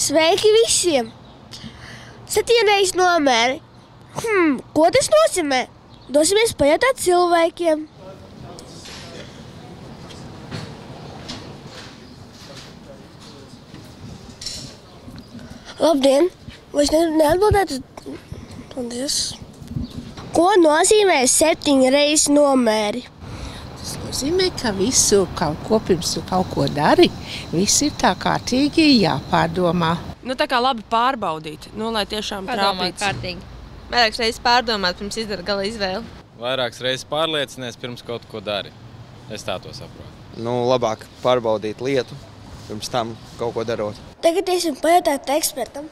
Sveiki visiem! Septiņreiz nomēri. Hmm, ko tas nozīmē? Dosimies pajautāt cilvēkiem. Labdien! Vai es ne- neatbildētu? Paldies! Ko nozīmē septiņi reizes nomēri? Nozīmē, ka visu kaut ko pirms tu kaut ko dari, viss ir tā kārtīgi jāpārdomā. Nu, tā kā labi pārbaudīt, nu, lai tiešām trāpītu. kārtīgi. Vairākas reizes pārdomāt, pirms izdarīt gala izvēli. Vairākas reizes pārliecinies, pirms kaut ko dari. Es tā to saprotu. nu, labāk pārbaudīt lietu, pirms tam kaut ko darot. Tagad iesim pajautāt ekspertam.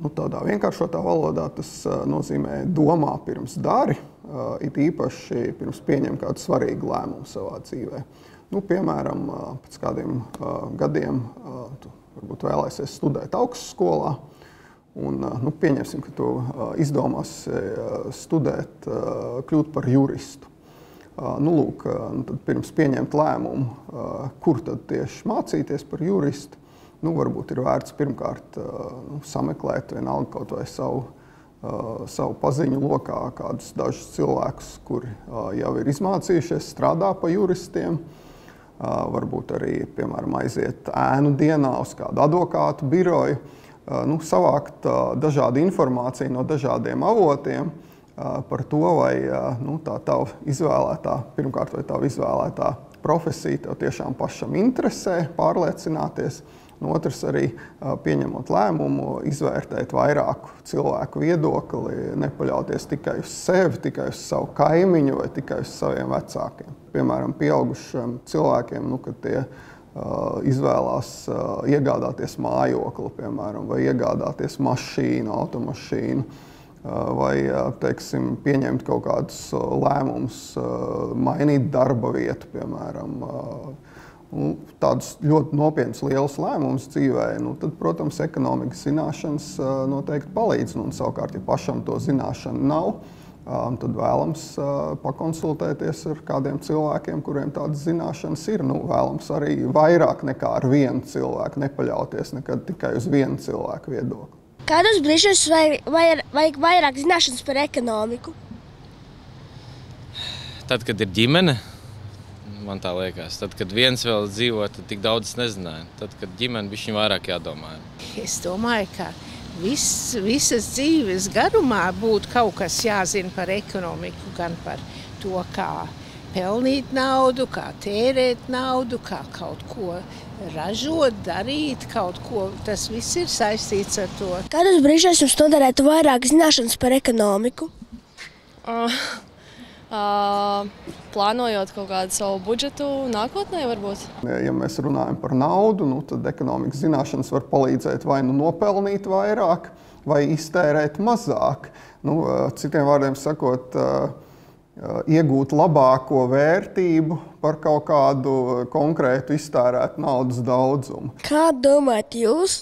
Nu, tādā vienkāršotā valodā tas uh, nozīmē domā pirms dari, it īpaši pirms pieņem kādu svarīgu lēmumu savā dzīvē. Nu, piemēram, uh, pēc kādiem uh, gadiem uh, tu varbūt vēlēsies studēt augstskolā. Un, uh, nu, pieņemsim, ka tu uh, izdomāsi uh, studēt, uh, kļūt par juristu. Uh, Nu, lūk, uh, nu, tad pirms pieņemt lēmumu, uh, kur tad tieši mācīties par juristu, nu, varbūt ir vērts pirmkārt uh, nu, sameklēt vienalga kaut vai savu, uh, savu paziņu lokā kādus dažus cilvēkus, kuri jau ir izmācījušies strādāt par juristiem. Varbūt arī, piemēram, aiziet ēnu dienā uz kādu advokātu biroju, nu, savākt dažādu informāciju no dažādiem avotiem par to, vai nu, tā tava izvēlētā, pirmkārt, vai tā izvēlētā profesija tev tiešām pašam interesē, pārliecināties. No otras arī pieņemot lēmumu, izvērtēt vairāku cilvēku viedokli, nepaļauties tikai uz sevi, tikai uz savu kaimiņu vai tikai uz saviem vecākiem. Piemēram, pieaugušiem cilvēkiem, nu, kad tie izvēlās iegādāties mājokli, piemēram, vai iegādāties mašīnu, automašīnu, vai teiksim, pieņemt kaut kādus lēmumus, mainīt darba vietu, piemēram. Uh, nu, tādus ļoti nopietnus, lielus lēmumus dzīvē, nu, tad, protams, ekonomikas zināšanas noteikti palīdz. Nu, un, savukārt, ja pašam to zināšanu nav, tad vēlams pakonsultēties ar kādiem cilvēkiem, kuriem tādas zināšanas ir. Nu, vēlams arī vairāk nekā ar vienu cilvēku, nepaļauties nekad tikai uz vienu cilvēku viedokli. Kādos brīžos vajag, vajag, vajag vairāk zināšanas par ekonomiku? Tad, kad ir ģimene, man tā liekas, tad, kad viens vēl dzīvo, tad tik daudz es nezināju. Tad, kad ģimene bija viņa vairāk jādomā. Es domāju, ka vis, visas dzīves garumā būtu kaut kas jāzina par ekonomiku, gan par to, kā pelnīt naudu, kā tērēt naudu, kā kaut ko ražot, darīt, kaut ko. Tas viss ir saistīts ar to. Kādos brīžos jums noderētu vairāk zināšanas par ekonomiku? Uh, plānojot kaut kādu savu budžetu nākotnē, varbūt. Ja mēs runājam par naudu, nu, tad ekonomikas zināšanas var palīdzēt vai nu nopelnīt vairāk, vai iztērēt mazāk. Nu, citiem vārdiem sakot, iegūt labāko vērtību par kaut kādu konkrētu iztērētu naudas daudzumu. Kā domājat jūs?